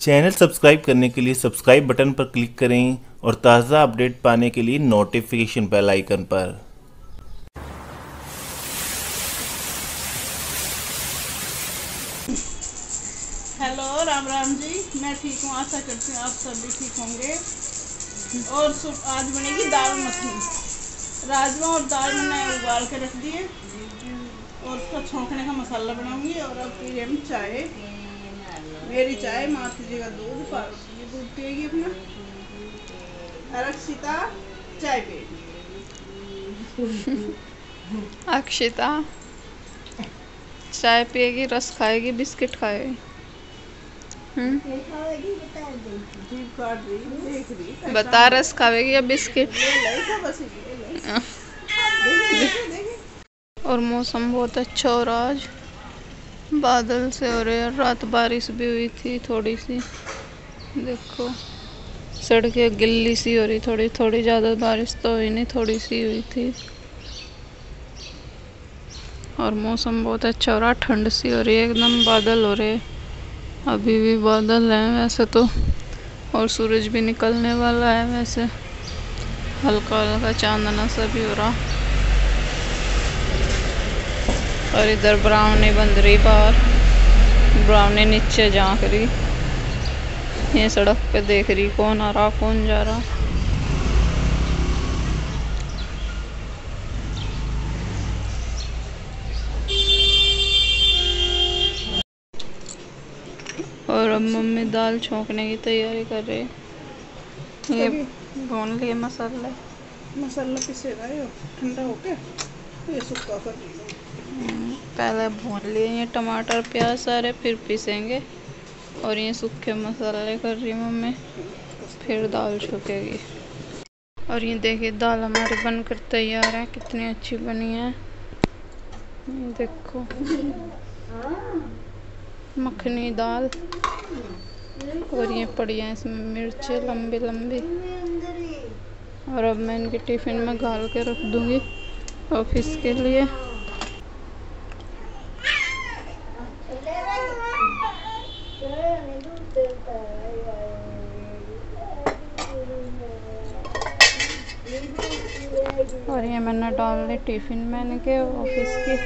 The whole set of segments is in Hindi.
चैनल सब्सक्राइब करने के लिए सब्सक्राइब बटन पर क्लिक करें और ताज़ा अपडेट पाने के लिए नोटिफिकेशन बेल आइकन पर। हेलो राम राम जी। मैं ठीक हूँ। आशा करती हूँ आप सब भी ठीक होंगे। और आज बनेगी दाल मखनी। राजमा और दाल मैंने उबाल के रख दिए। और उसका छोंकने का मसाला बनाऊँगी और अब पी हम चाय मेरी चाय माता जी का दूध पार्वती दूध पिएगी अपना। अरक्षिता चाय पिएगी। अक्षिता चाय पिएगी रस खाएगी बिस्किट खाएगी। हम्म? बता रस खाएगी या बिस्किट? और मौसम बहुत अच्छा हो रहा आज। बादल से हो रहे हैं। रात बारिश भी हुई थी थोड़ी सी। देखो, सड़कें गिल्ली सी हो रही, थोड़ी थोड़ी ज़्यादा बारिश तो हुई नहीं, थोड़ी सी हुई थी। और मौसम बहुत अच्छा हो रहा, ठंड सी हो रही है, एकदम बादल हो रहे। अभी भी बादल हैं वैसे तो और सूरज भी निकलने वाला है वैसे। हल्का हल्का चांदना सा भी हो रहा। और इधर ब्राउनी बंद रही बाहर। ब्राउनी नीचे झाँक रही ये सड़क पे देख रही कौन आ रहा कौन जा रहा। और अब मम्मी दाल छोंकने की तैयारी कर रही। ये भून लिए मसाले। मसाला पिसेगा ठंडा होके ये सुक्का कर लो हम्म, पहले भून लिए, ये टमाटर, प्याज सारे फिर पीसेंगे। और ये सूखे मसाले कर रही हूँ मम्मी फिर दाल छुकेगी। और ये देखिए, दाल हमारी बनकर तैयार है, कितनी अच्छी बनी है। देखो, मखनी दाल, और ये पड़ी है इसमें मिर्चें, लंबी लंबी। और अब मैं इनके टिफ़िन में घाल के रख दूँगी, ऑफ़िस के लिए। और ये मैंने डाल दी टिफ़िन मैंने के ऑफ़िस की।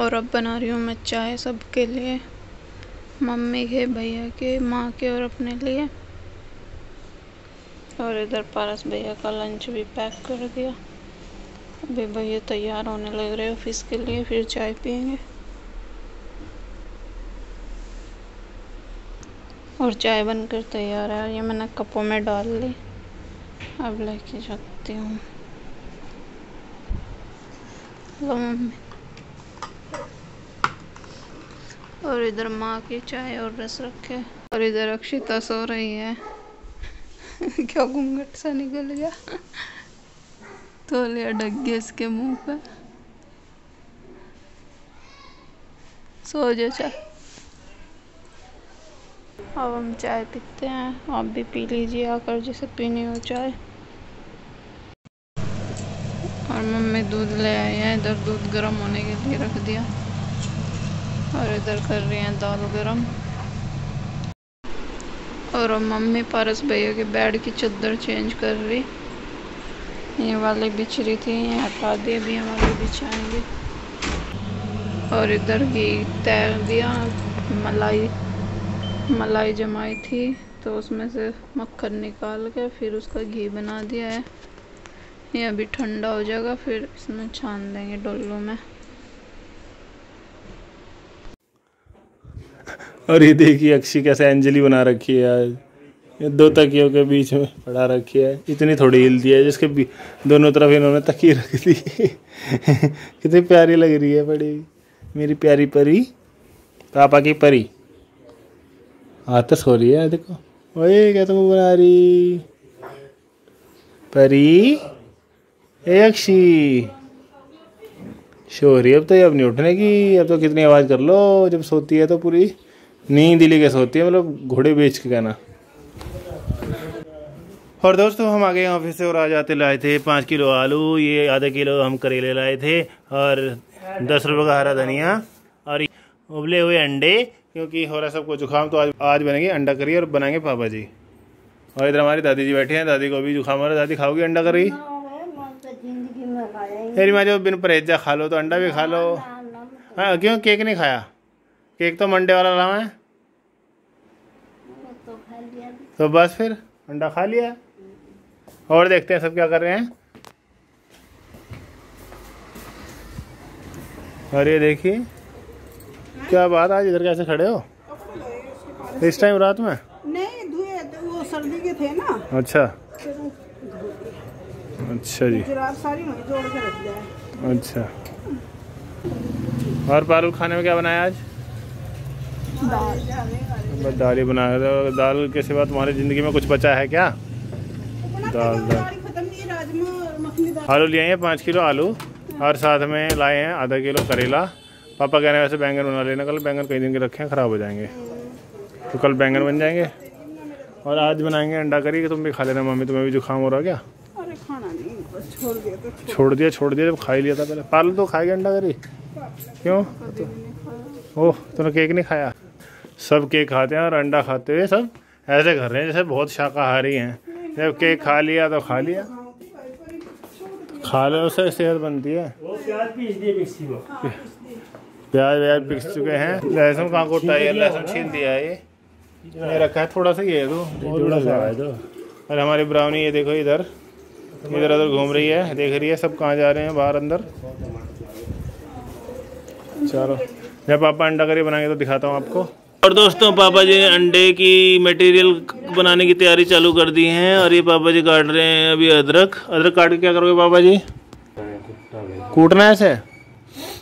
और अब बना रही हूँ मैं चाय सबके लिए, मम्मी के, भैया के, माँ के और अपने लिए। और इधर पारस भैया का लंच भी पैक कर दिया। अभी भैया तैयार होने लग रहे ऑफ़िस के लिए, फिर चाय पियेंगे। और चाय बनकर तैयार है, ये मैंने कपों में डाल ली। अब लेके जाती हूँ। और इधर माँ की चाय और रस रखे। और इधर अक्षिता सो रही है। क्या घूंघट सा निकल गया? तो लिया डग गया इसके मुँह पे सो जा चाय। अब हम चाय पीते हैं। आप भी पी लीजिए आकर जैसे पीनी हो चाय। और मम्मी दूध ले आई है। इधर दूध गर्म होने के लिए रख दिया। और इधर कर रही हैं दाल गरम। और मम्मी पारस भैया के बेड की चादर चेंज कर रही। ये वाली बिछ रही थी, ये हटा दी, अभी हमारे बिछाएँगे। और इधर घी तैर दिया, मलाई मलाई जमाई थी तो उसमें से मक्खन निकाल के फिर उसका घी बना दिया है। ये अभी ठंडा हो जाएगा, फिर इसमें छान देंगे डोलू में। और ये देखिए, अक्षी कैसे अंजलि बना रखी है आज। ये दो तकियों के बीच में पड़ा रखी है। इतनी थोड़ी हिलती है, जिसके दोनों तरफ़ इन्होंने तकी रख दी। कितनी प्यारी लग रही है बड़ी। मेरी प्यारी परी। पापा की परी। हाँ तो सो रही है, देखो। ओए क्या तुम बना रही परी। ए सो रही है अब तो ये अब नहीं उठने की, अब तो कितनी आवाज़ कर लो, जब सोती है तो पूरी नींद दिली के सोती है मतलब घोड़े बेच के कहना और दोस्तों, हम आ गए ऑफ़िस से और आज आते लाए थे, पाँच किलो आलू, ये आधा किलो हम करेले लाए थे, और दस रुपये का हरा धनिया, और उबले हुए अंडे क्योंकि हो रहा है सबको जुकाम तो आज आज बनेंगे अंडा करी और बनाएँगे पापा जी। और इधर हमारी दादी जी बैठी हैं दादी को भी जुकाम हो रहा है। दादी खाओगी अंडा करी? मेरी माँ जो बिन परहेजा खा लो तो अंडा भी खा लो। हाँ क्यों केक नहीं खाया? केक तो मंडे वाला लावा है। तो तो बस फिर अंडा खा लिया। और देखते हैं सब क्या कर रहे हैं। और ये देखिए क्या बात आज इधर कैसे खड़े हो? इस टाइम रात में? नहीं धुए तो वो सर्दी के थे ना। अच्छा। अच्छा जी। सारी जोड़ के रख दिया अच्छा। और पारुल खाने में क्या बनाया आज? बस दाल ही बनाया था दाल के सिवा तुम्हारी ज़िंदगी में कुछ बचा है क्या? दाल दाल। दाल दाल। आलू लिए हैं पाँच किलो आलू। और साथ में लाए हैं आधा किलो करेला। पापा कह रहे हैं वैसे बैंगन बना लेना कल बैंगन कई दिन के रखे हैं ख़राब हो जाएँगे। तो कल बैंगन बन जाएँगे। और आज बनाएँगे अंडा करी कि तुम भी खा लेना मम्मी तुम्हें भी जुकाम हो रहा क्या? अरे खाना नहीं बस छोड़ दिया तो छोड़ छोड़ दिया छोड़ दिया जब खा ही लिया था पहले। पाल तो खाएगा अंडा करी? क्यों? ओह तूने केक नहीं खाया? सब केक खाते हैं और अंडा खाते हुए सब ऐसे कर रहे हैं जैसे बहुत शाकाहारी हैं। जब केक खा लिया तो खा लिया। खा लो उससे सेहत बनती है। प्याज व्याज पिस चुके हैं। लहसुन कहाँ कोटा है लहसुन छील दिया है ये। ये रखा है थोड़ा सा ये दो। थोड़ा सा और हमारी ब्राउनी ये देखो इधर। इधर उधर घूम रही है देख रही है सब कहाँ जा रहे हैं बाहर अंदर। चलो जब पापा अंडा करी बनाएँगे तो दिखाता हूँ आपको। और दोस्तों पापा जी ने अंडे की मटेरियल बनाने की तैयारी चालू कर दी है और ये पापा जी काट रहे हैं अभी अदरक। अदरक काट के क्या करोगे पापा जी? कूटना है इसे?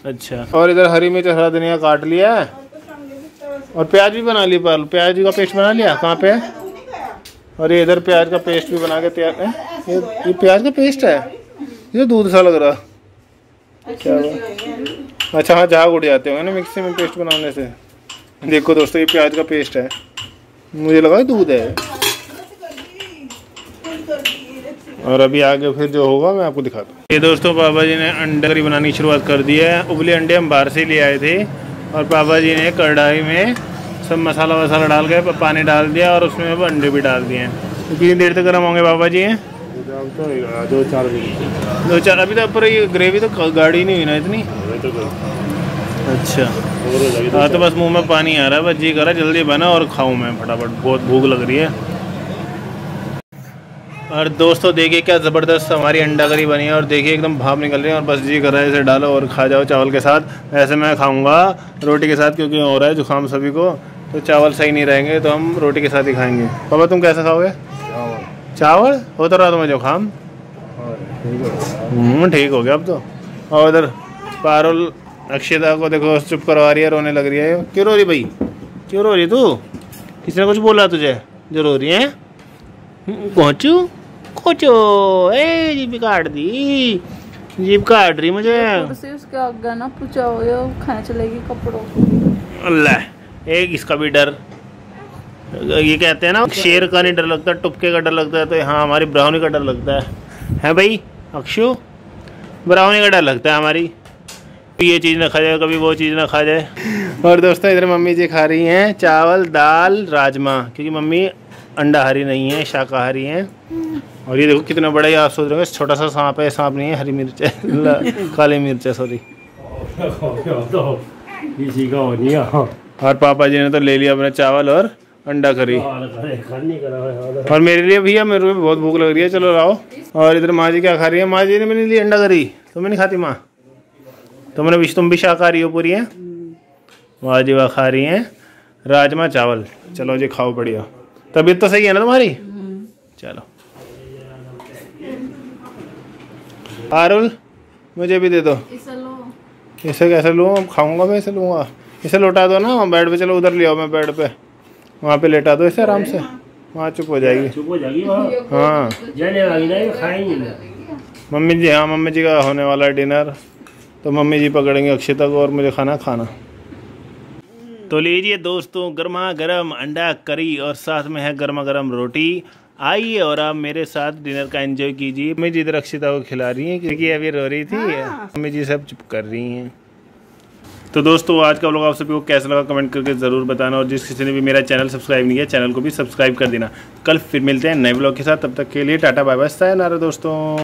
अच्छा। और इधर हरी मिर्च हरा धनिया काट लिया है। और प्याज भी बना लिया पाल प्याज का पेस्ट बना लिया? कहाँ पे? और ये इधर प्याज का पेस्ट भी बना के तैयार है। ये, ये प्याज का पेस्ट है? ये दूध सा लग रहा। क्या हुआ? अच्छा हाँ झाग उड़ जाते होंगे ना मिक्सी में पेस्ट बनाने से। देखो दोस्तों ये प्याज का पेस्ट है। मुझे लगा दूध है। और अभी आगे फिर जो होगा मैं आपको दिखाता हूँ। ये दोस्तों पापा जी ने अंडे करी बनाने की शुरुआत कर दी है। उबले अंडे हम बाहर से ले आए थे और पापा जी ने कढ़ाई में सब मसाला वसाला डाल के पानी डाल दिया और उसमें अब अंडे भी डाल दिए हैं। कितनी देर तक गर्म होंगे पापा जी दो चार दो चार, अभी तो पर ये ग्रेवी तो गाढ़ी नहीं हुई ना इतनी? अच्छा। हाँ तो बस मुँह में पानी आ रहा है, बस जी कर रहा है, जल्दी बना और खाऊं मैं फटाफट, बहुत भूख लग रही है। और दोस्तों देखिए क्या ज़बरदस्त हमारी अंडा करी बनी है और देखिए एकदम भाप निकल रही है और बस जी कर रहा है इसे डालो और खा जाओ चावल के साथ। ऐसे मैं खाऊँगा रोटी के साथ क्योंकि हो रहा है जुकाम सभी को। तो चावल सही नहीं रहेंगे तो हम रोटी के साथ ही खाएँगे। पापा तुम कैसे खाओगे? चावल? हो तो रहा तुम्हें जुकाम? हम्म, ठीक हो गया अब तो। और उधर पारुल अक्षिता को देखो चुप करवा रही है रोने लग रही है। क्यों रो रही भाई? क्यों रो रही तू? किसी ने कुछ बोला तुझे? जो रो रही है? पहुँचू? कोचो ए जीप काट दी। जीप काट रही मुझे। से उसके आगे ना पूछा हो या खींच लेगी कपड़ों अल्लाह एक इसका भी डर। ये कहते हैं ना शेर का नहीं डर लगता टुपके का डर लगता है तो हाँ हमारी ब्राउनी का डर लगता है। है भाई अक्षु? ब्राउनी का डर लगता है हमारी। ये चीज़ ना खा जाए कभी वो चीज़ ना खा जाए। और दोस्तों इधर मम्मी जी खा रही हैं चावल दाल राजमा क्योंकि मम्मी अंडाहारी नहीं है शाकाहारी हैं। और ये देखो कितना बड़ा ही आप सोच रहे हो छोटा सा सांप है सांप नहीं है हरी मिर्च काली मिर्च है सॉरी का हो और पापा जी ने तो ले लिया अपने चावल और अंडा करी। और मेरे लिए भैया मेरे को भी बहुत भूख लग रही है चलो लाओ। और इधर माँ जी क्या खा रही है? माँ जी ने मेरे लिए अंडा करी। तुम्हें नहीं खाती माँ? तुमने भी तुम भी शाकाहारी हो पूरी है? माँ जी वाह खा रही हैं। राजमा चावल। चलो जी खाओ बढ़िया। तबीयत तो सही है ना तुम्हारी? चलो। आरुल मुझे भी दे दो। इसे कैसे लूँ? अब खाऊँगा मैं इसे लूँगा। इसे लौटा दो ना बेड पे चलो उधर ले आओ मैं बेड पे। वहाँ पे लेटा दो इसे आराम से। वहाँ चुप हो जाएगी। चुप हो जाएगी हाँ। जाने लगी ना ये खाएँगे ना। मम्मी जी हाँ मम्मी जी का होने वाला है डिनर। तो मम्मी जी पकड़ेंगे अक्षिता को और मुझे खाना खाना। तो लीजिए दोस्तों गर्मा गर्म अंडा करी और साथ में है गर्मा गर्म रोटी। आइए और आप मेरे साथ डिनर का एंजॉय कीजिए। मम्मी जी इधर अक्षिता को खिला रही हैं क्योंकि अभी रो रही थी। मम्मी जी सब चुप कर रही हैं। तो दोस्तों आज का व्लॉग आप सभी को कैसा लगा कमेंट करके ज़रूर बताना और जिस किसी ने भी मेरा चैनल सब्सक्राइब नहीं किया चैनल को भी सब्सक्राइब कर देना। कल फिर मिलते हैं नए ब्लॉग के साथ। तब तक के लिए टाटा बाय बाय नारा दोस्तों।